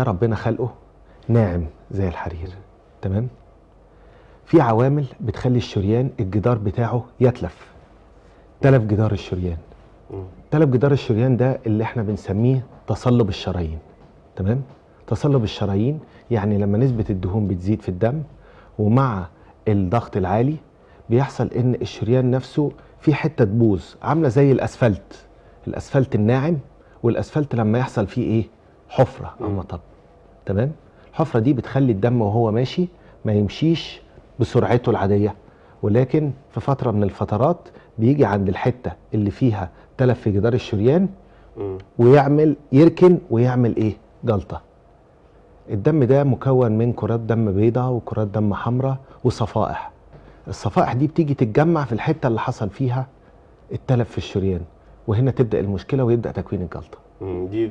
ربنا خلقه ناعم زي الحرير. تمام؟ في عوامل بتخلي الشريان الجدار بتاعه يتلف. تلف جدار الشريان. تلف جدار الشريان ده اللي إحنا بنسميه تصلب الشرايين. تمام؟ تصلب الشرايين يعني لما نسبة الدهون بتزيد في الدم ومع الضغط العالي بيحصل إن الشريان نفسه في حتة تبوظ عاملة زي الأسفلت. الأسفلت الناعم والأسفلت لما يحصل فيه إيه؟ حفرة أو. مطب. تمام؟ الحفرة دي بتخلي الدم وهو ماشي ما يمشيش بسرعته العادية. ولكن في فترة من الفترات بيجي عند الحتة اللي فيها تلف في جدار الشريان. ويعمل يركن ويعمل إيه؟ جلطة. الدم ده مكون من كرات دم بيضاء وكرات دم حمراء وصفائح. الصفائح دي بتيجي تتجمع في الحتة اللي حصل فيها التلف في الشريان. وهنا تبدأ المشكلة ويبدأ تكوين الجلطة. مم. دي